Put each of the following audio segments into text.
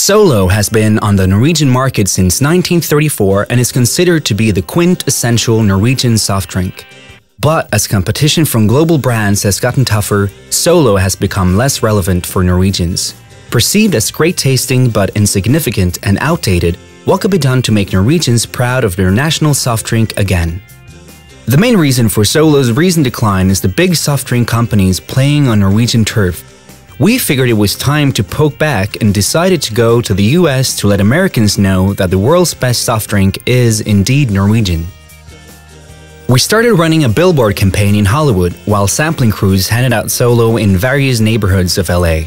Solo has been on the Norwegian market since 1934 and is considered to be the quintessential Norwegian soft drink. But as competition from global brands has gotten tougher, Solo has become less relevant for Norwegians. Perceived as great tasting but insignificant and outdated, what could be done to make Norwegians proud of their national soft drink again? The main reason for Solo's recent decline is the big soft drink companies playing on Norwegian turf we figured it was time to poke back and decided to go to the US to let Americans know that the world's best soft drink is indeed Norwegian. We started running a billboard campaign in Hollywood while sampling crews handed out Solo in various neighborhoods of LA.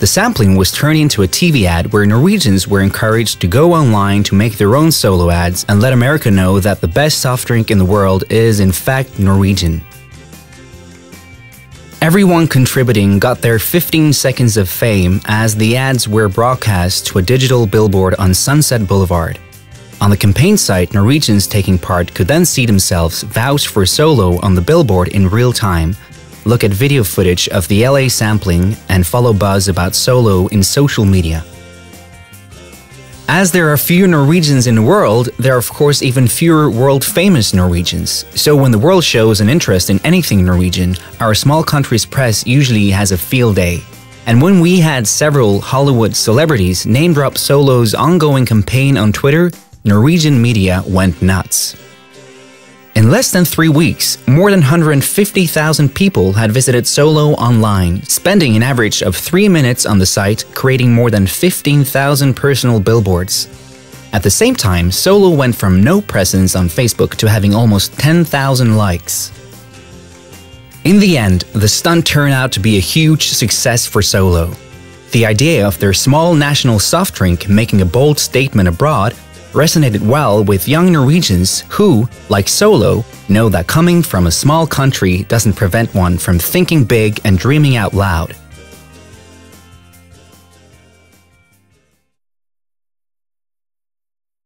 The sampling was turned into a TV ad where Norwegians were encouraged to go online to make their own Solo ads and let America know that the best soft drink in the world is in fact Norwegian. Everyone contributing got their 15 seconds of fame as the ads were broadcast to a digital billboard on Sunset Boulevard. On the campaign site, Norwegians taking part could then see themselves vouch for Solo on the billboard in real time, look at video footage of the LA sampling, and follow buzz about Solo in social media. As there are fewer Norwegians in the world, there are of course even fewer world-famous Norwegians. So when the world shows an interest in anything Norwegian, our small country's press usually has a field day. And when we had several Hollywood celebrities name drop Solo's ongoing campaign on Twitter, Norwegian media went nuts. In less than three weeks, more than 150,000 people had visited Solo online, spending an average of three minutes on the site, creating more than 15,000 personal billboards. At the same time, Solo went from no presence on Facebook to having almost 10,000 likes. In the end, the stunt turned out to be a huge success for Solo. The idea of their small national soft drink making a bold statement abroad resonated well with young Norwegians who, like Solo, know that coming from a small country doesn't prevent one from thinking big and dreaming out loud.